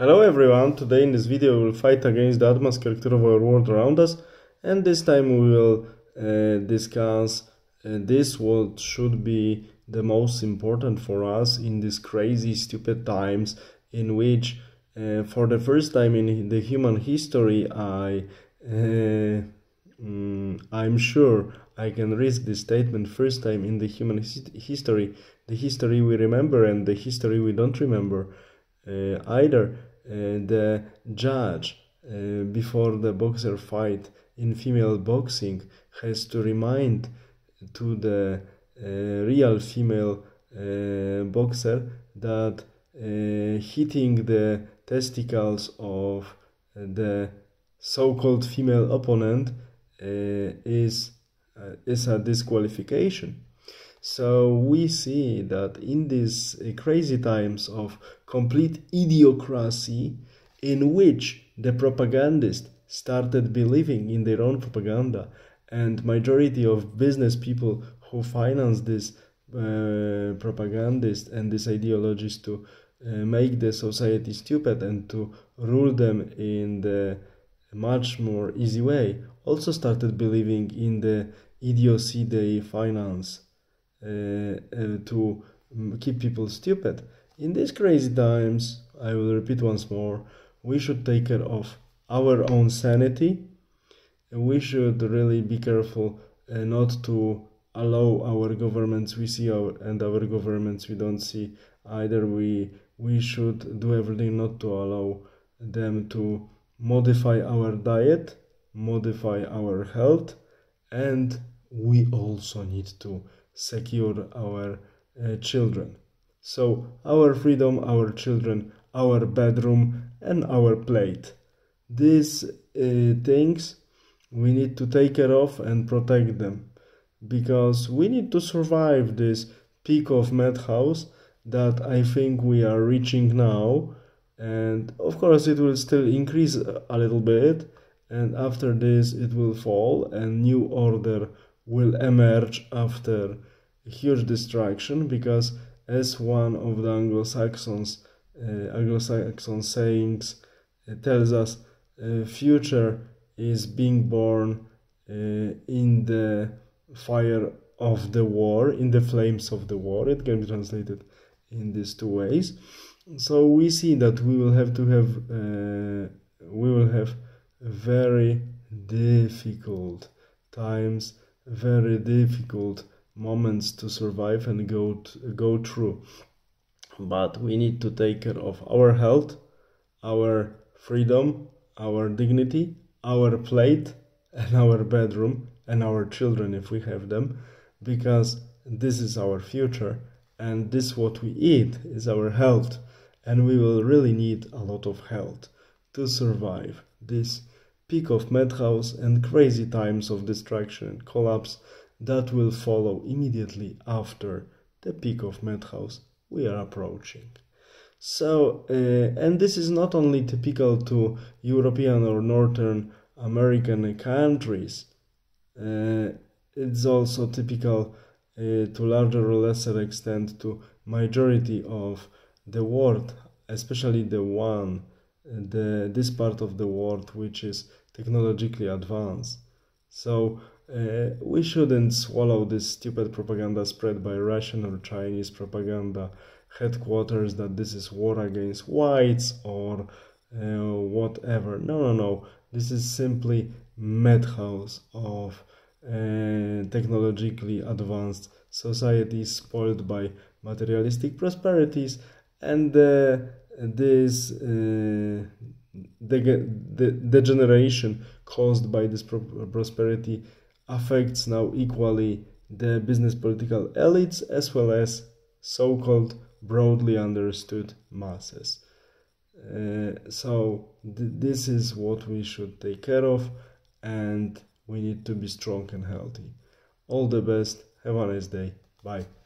Hello everyone, today in this video we will fight against the atmosphere of our world around us and this time we will uh, discuss uh, this what should be the most important for us in these crazy stupid times in which uh, for the first time in the human history I uh, mm, I'm sure I can risk this statement first time in the human history the history we remember and the history we don't remember either uh, the judge uh, before the boxer fight in female boxing has to remind to the uh, real female boxer that hitting the testicles of the so-called female opponent is is a disqualification so we see that in these uh, crazy times of complete idiocracy, in which the propagandists started believing in their own propaganda, and majority of business people who finance this uh, propagandists and these ideologies to uh, make the society stupid and to rule them in the much more easy way also started believing in the idiocy they finance Uh, uh, to mm, keep people stupid. In these crazy times, I will repeat once more, we should take care of our own sanity. We should really be careful uh, not to allow our governments we see our, and our governments we don't see either we we should do everything not to allow them to modify our diet modify our health and we also need to secure our uh, children. So, our freedom, our children, our bedroom, and our plate. These uh, things we need to take care of and protect them because we need to survive this peak of madhouse that I think we are reaching now. And of course, it will still increase a little bit, and after this, it will fall, and new order will emerge after a huge destruction because as one of the Anglo-Saxons uh, Anglo-Saxon sayings uh, tells us uh, future is being born uh, in the fire of the war in the flames of the war. It can be translated in these two ways. So we see that we will have to have uh, we will have very difficult times very difficult moments to survive and go to, go through. But we need to take care of our health our freedom our dignity our plate and our bedroom and our children if we have them because this is our future and this what we eat is our health and we will really need a lot of health to survive this peak of madhouse and crazy times of destruction and collapse that will follow immediately after the peak of madhouse we are approaching. So, uh, and this is not only typical to European or Northern American countries, uh, it's also typical uh, to larger or lesser extent to majority of the world, especially the one the this part of the world which is technologically advanced. So uh, we shouldn't swallow this stupid propaganda spread by Russian or Chinese propaganda headquarters that this is war against whites or uh, whatever. No, no, no. This is simply madhouse of uh, technologically advanced societies spoiled by materialistic prosperities and uh, this uh, degeneration caused by this pro prosperity affects now equally the business political elites as well as so-called broadly understood masses. Uh, so th this is what we should take care of and we need to be strong and healthy. All the best. Have a nice day. Bye.